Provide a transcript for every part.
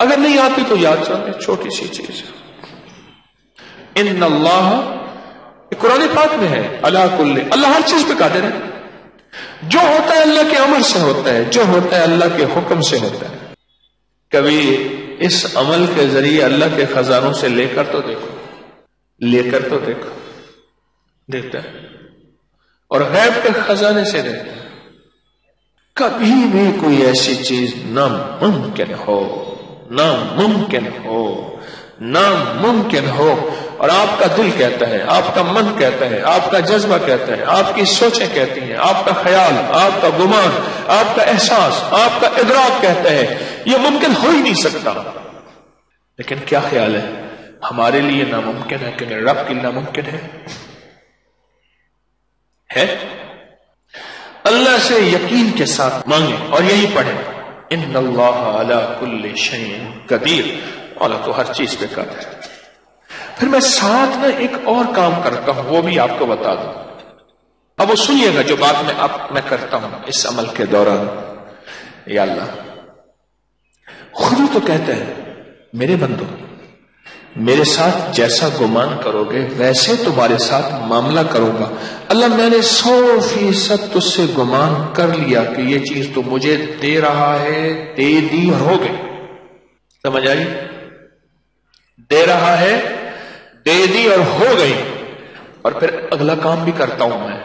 अगर नहीं आती तो याद रखें छोटी सी चीज़। इन अल्लाह कुरान पाक में है, अला कुल्ले। अल्लाह हर चीज़ पे कादिर है। जो होता है अल्लाह के अमर से होता है, जो होता है अल्लाह के हुक्म से होता है। कभी इस अमल के ज़रिए अल्लाह के खजानों से लेकर तो देखो। लेकर तो देखो। देखता है। और गैब के खजाने से देखता है कभी भी कोई ऐसी चीज़ नामुमकिन हो नामुमकिन हो नामुमकिन हो। और आपका दिल कहता है, आपका मन कहता है, आपका जज्बा कहता है, आपकी सोचें कहती हैं, आपका ख्याल, आपका गुमान, आपका एहसास, आपका इदराक कहता है यह मुमकिन हो ही नहीं सकता। लेकिन क्या ख्याल है? हमारे लिए नामुमकिन है कि मेरे रब के नामुमकिन है? है? से यकीन के साथ मांगे और यही पढ़े। इन कदीर। अल्लाह तो हर चीज़ पे है। फिर मैं साथ में एक और काम करता हूँ, वो भी आपको बता दूँ। अब वो सुनिएगा जो बात मैं अब मैं करता हूँ इस अमल के दौरान। या खुद तो कहते हैं, मेरे बंधु मेरे साथ जैसा गुमान करोगे, वैसे तुम्हारे साथ मामला करूँगा। अल्लाह, मैंने सौ फ़ीसद तुझसे गुमान कर लिया कि ये चीज़ तो मुझे दे रहा है, दे दी और हो गई। समझ आई? दे रहा है, दे दी और हो गई। और फिर अगला काम भी करता हूँ मैं।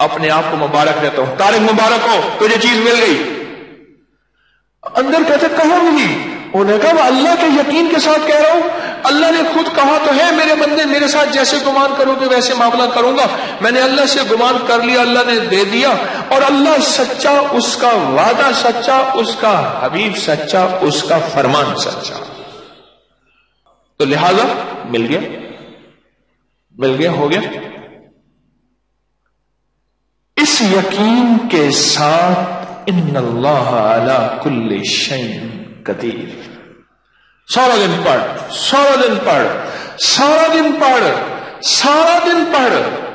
अपने आप को मुबारक देता हूँ। तारिक मुबारक हो, तुझे चीज़ मिल गई। अंदर कहते, कहा मिली उन्हें कहा अल्लाह के यकीन के साथ कह रहा हूँ अल्लाह ने खुद कहा तो है, मेरे बंदे मेरे साथ जैसे गुमान करोगे, वैसे मामला करूँगा। मैंने अल्लाह से गुमान कर लिया, अल्लाह ने दे दिया। और अल्लाह सच्चा, उसका वादा सच्चा, उसका हबीब सच्चा, उसका फरमान सच्चा। तो लिहाजा, मिल गया। मिल गया, हो गया। इस यकीन के साथ इन अल्लाह अला कुल्ल शैन कदीर। सारा दिन पढ़ सारा दिन पढ़ सारा दिन पढ़ सारा दिन पढ़।